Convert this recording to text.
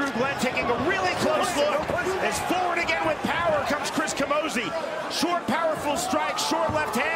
Andrew Glenn taking a really close look. As forward again with power comes Chris Camozzi. Short, powerful strike, short left hand.